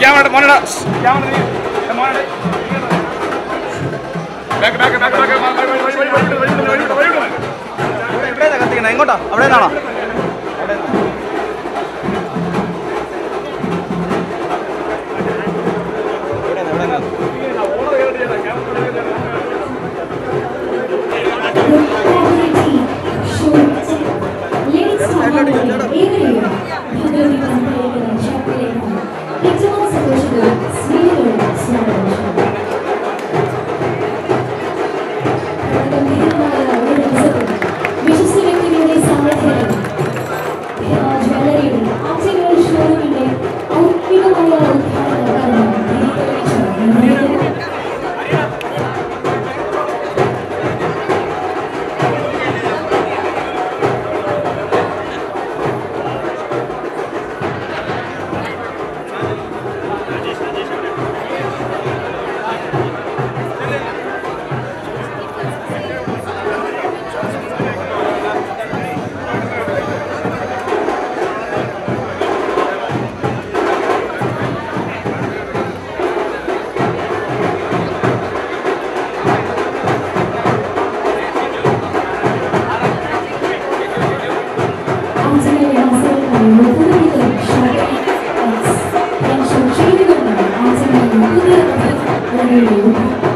Camera മോനടാ camera മോനടെ back back back back കത്തിക്കണേ എങ്ങോട്ടാ അവിടെ നിന്നാണോ しくスピードなましょ。送的啊送的礼物对不对的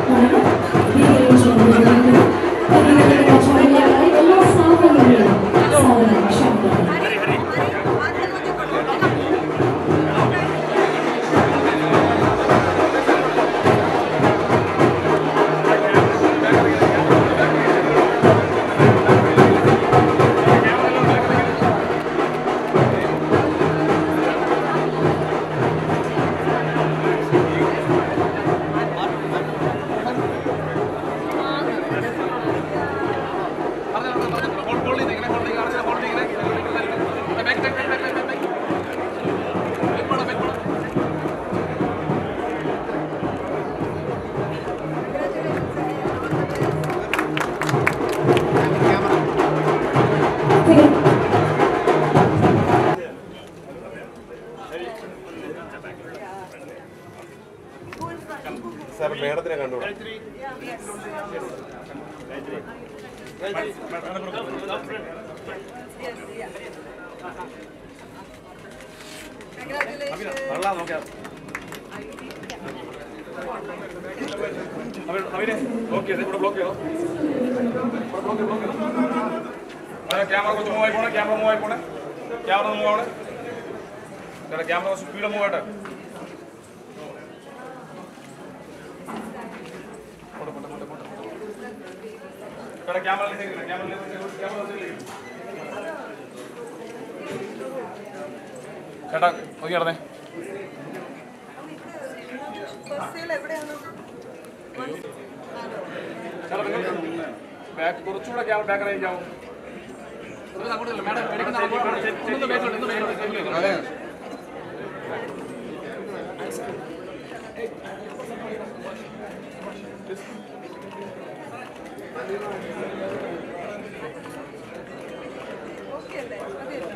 സാർ മേഡത്തിനെ കണ്ടു ക്യാമറ കുറച്ച് മൂവായി പോണേ ക്യാമറ മൂവായി പോണേ ക്യാമറ മൂവ് ആവണേ ക്യാമറ കുറച്ച് സ്പീഡ് മൂവ് ചേട്ടാ ക്യാമറ ക്യാമറ ക്യാമറ ചേട്ടാ നോക്കി നടന്നേ ചേട്ടാ നിങ്ങൾ ബാക്ക് കുറച്ചുകൂടെ camera back Okay, then. Okay.